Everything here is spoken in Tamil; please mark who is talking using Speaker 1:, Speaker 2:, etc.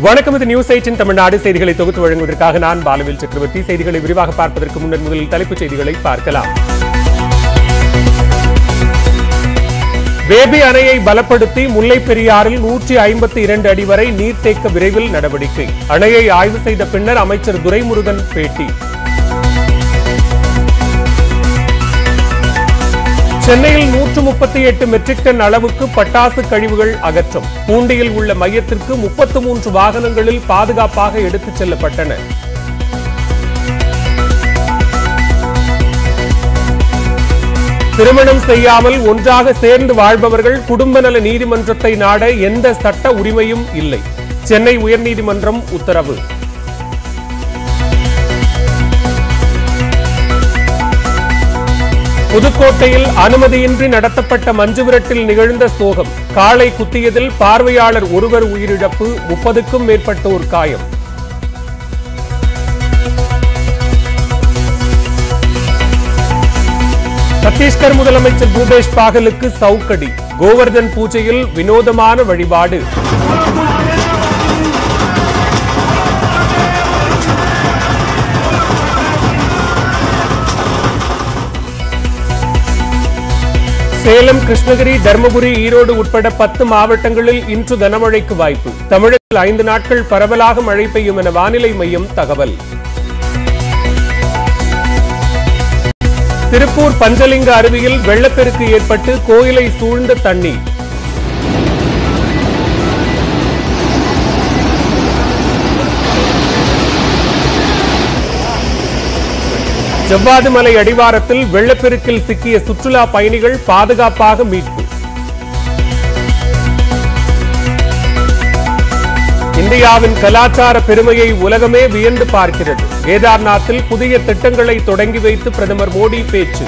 Speaker 1: வணக்கம் இது நியூஸ் எயிட்டின் தமிழ்நாடு செய்திகளை தொகுத்து வழங்குவதற்காக நான் பாலவேல் சக்கரவர்த்தி. செய்திகளை விரிவாக பார்ப்பதற்கு முன்னர் முதலில் தலைப்புச் செய்திகளை பார்க்கலாம். பேபி அணையை பலப்படுத்தி முல்லைப் பெரியாறில் நூற்றி ஐம்பத்தி இரண்டு அடி வரை நீர்த்தேக்க விரைவில் நடவடிக்கை. அணையை ஆய்வு செய்த பின்னர் அமைச்சர் துரைமுருகன் பேட்டி. சென்னையில் நூற்று முப்பத்தி எட்டு மெட்ரிக் டன் அளவுக்கு பட்டாசு கழிவுகள் அகற்றம். பூண்டியில் உள்ள மையத்திற்கு முப்பத்து மூன்று வாகனங்களில் பாதுகாப்பாக எடுத்துச் செல்லப்பட்டன. திருமணம் செய்யாமல் ஒன்றாக சேர்ந்து வாழ்பவர்கள் குடும்ப நல நீதிமன்றத்தை நாட எந்த சட்ட உரிமையும் இல்லை. சென்னை உயர்நீதிமன்றம் உத்தரவு. புதுக்கோட்டையில் அனுமதியின்றி நடத்தப்பட்ட மஞ்சுவிரட்டில் நிகழ்ந்த சோகம். காளை குத்தியதில் பார்வையாளர் ஒருவர் உயிரிழப்பு முப்பதுக்கும் மேற்பட்டோர் காயம். சத்தீஸ்கர் முதலமைச்சர் பூபேஷ் பாகலுக்கு சவுக்கடி. கோவர்தன் பூஜையில் வினோதமான வழிபாடு. சேலம் கிருஷ்ணகிரி தருமபுரி ஈரோடு உட்பட பத்து மாவட்டங்களில் இன்று கனமழைக்கு வாய்ப்பு. தமிழகத்தில் ஐந்து நாட்கள் பரவலாக மழை பெய்யும் என வானிலை மையம் தகவல். திருப்பூர் பஞ்சலிங்க அருவியில் வெள்ளப்பெருக்கு ஏற்பட்டு கோயிலை சூழ்ந்த தண்ணீர். ஜவ்வாதுமலை அடிவாரத்தில் வெள்ளப்பெருக்கில் சிக்கிய சுற்றுலா பயணிகள் பாதுகாப்பாக மீட்பு. இந்தியாவின் கலாச்சார பெருமையை உலகமே வியந்து பார்க்கிறது. கேதார்நாத்தில் புதிய திட்டங்களை தொடங்கி வைத்து பிரதமர் மோடி பேச்சு.